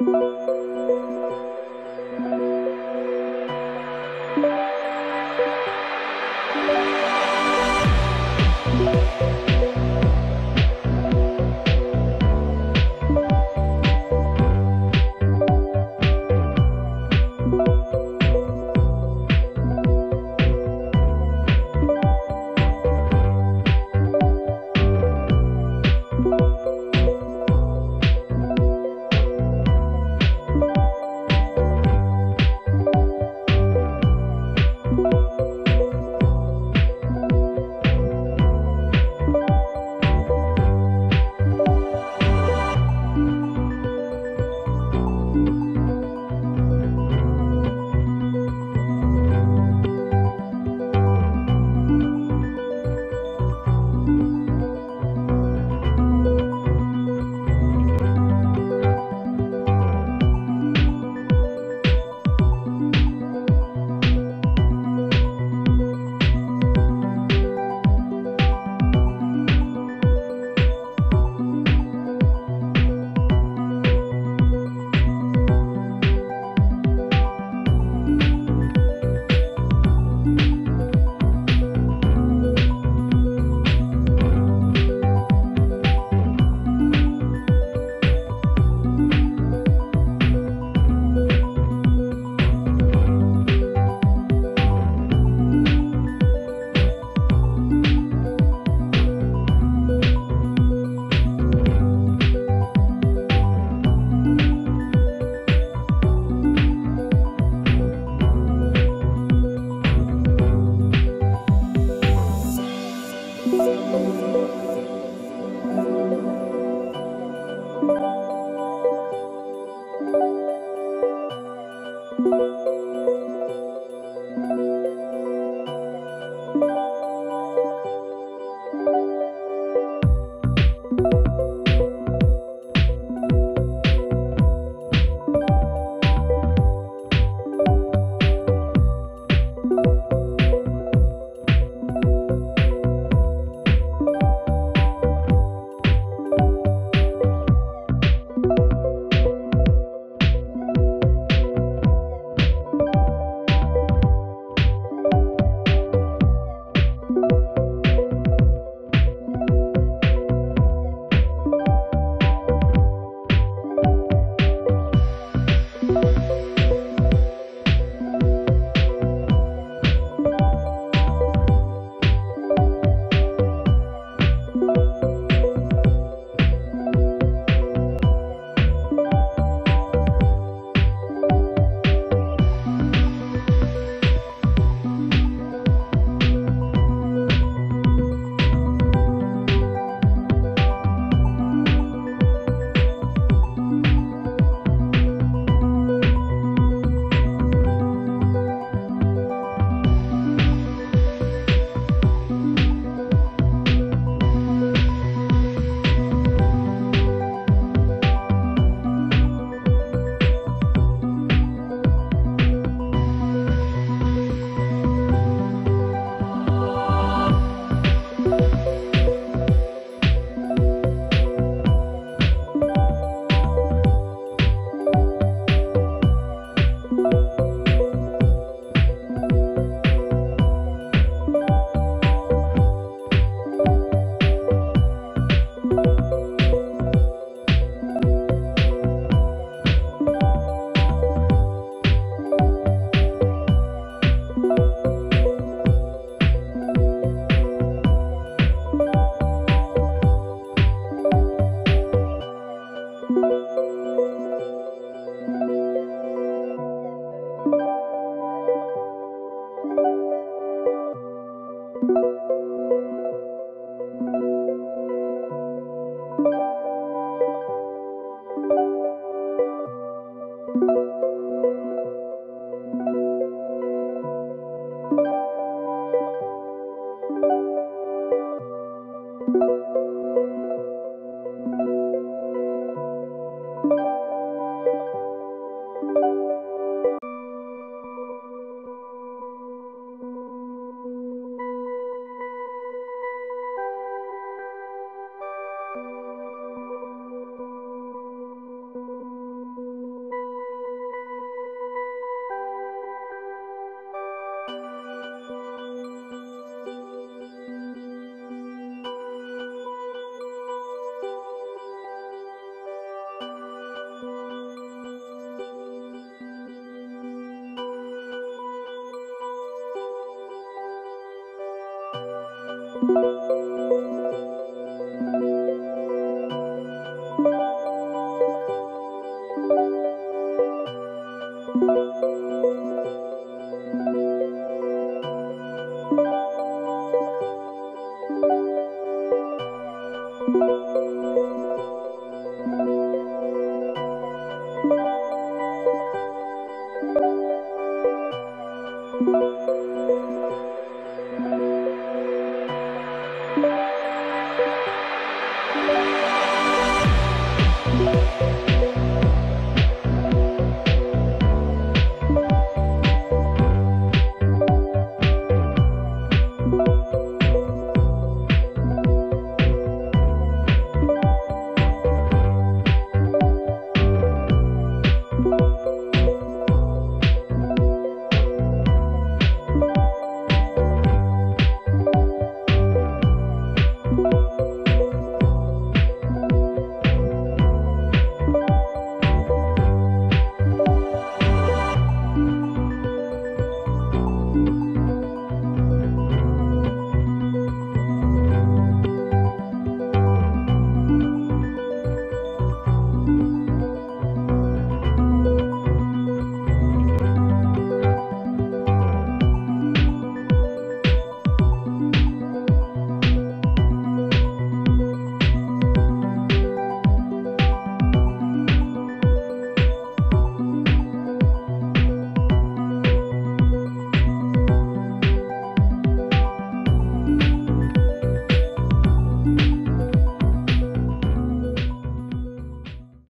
Música